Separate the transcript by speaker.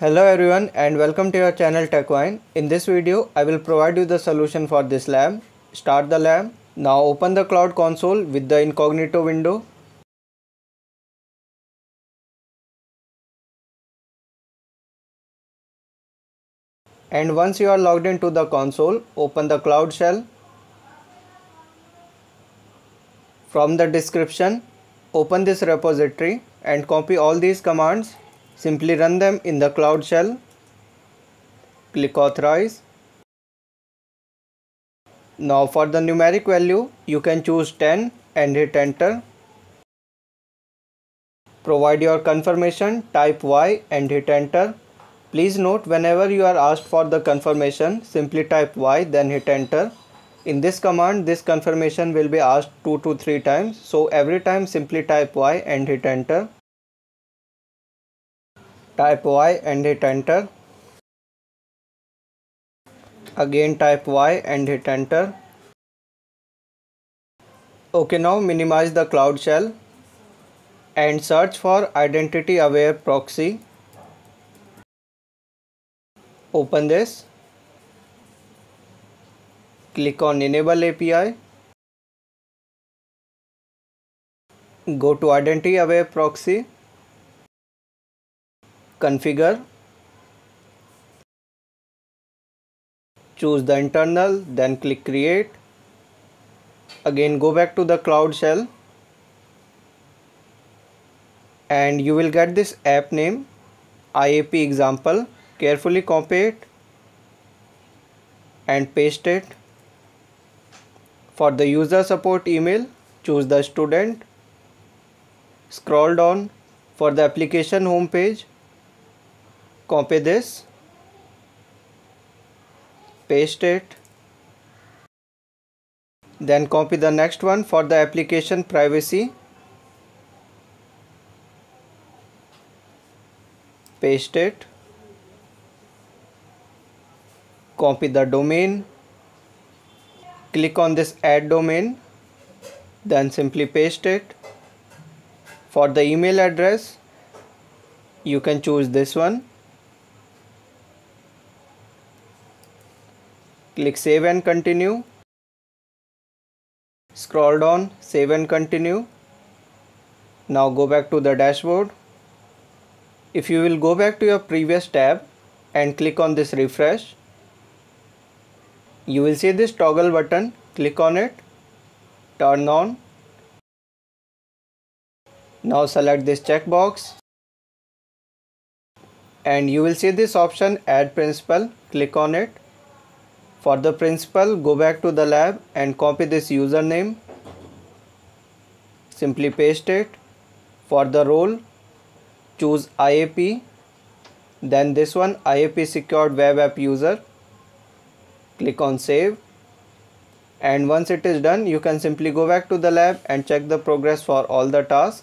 Speaker 1: Hello everyone and welcome to your channel TechVine. In this video, I will provide you the solution for this lab. Start the lab. Now open the Cloud Console with the incognito window. And once you are logged into the console, open the Cloud Shell. From the description, open this repository and copy all these commands Simply run them in the Cloud Shell. Click Authorize. Now for the numeric value, you can choose 10 and hit enter. Provide your confirmation, type Y and hit enter. Please note whenever you are asked for the confirmation, simply type Y then hit enter. In this command, this confirmation will be asked 2 to 3 times. So every time simply type Y and hit enter type Y and hit enter. Again type Y and hit enter. Okay now minimize the cloud shell and search for identity aware proxy. Open this. Click on enable API go to identity aware proxy configure choose the internal then click create. Again go back to the cloud shell. And you will get this app name IAP example. Carefully copy it and paste it. For the user support email choose the student. Scroll down. For the application home page copy this paste it then copy the next one for the application privacy paste it copy the domain click on this add domain then simply paste it. For the email address you can choose this one click save and continue. Scroll down save and continue. Now go back to the dashboard. If you will go back to your previous tab and click on this refresh you will see this toggle button. Click on it. Turn on. Now select this checkbox. And you will see this option add principal. Click on it for the principal, go back to the lab and copy this username. Simply paste it. For the role, choose IAP. Then this one IAP secured web app user. Click on save. And once it is done, you can simply go back to the lab and check the progress for all the tasks.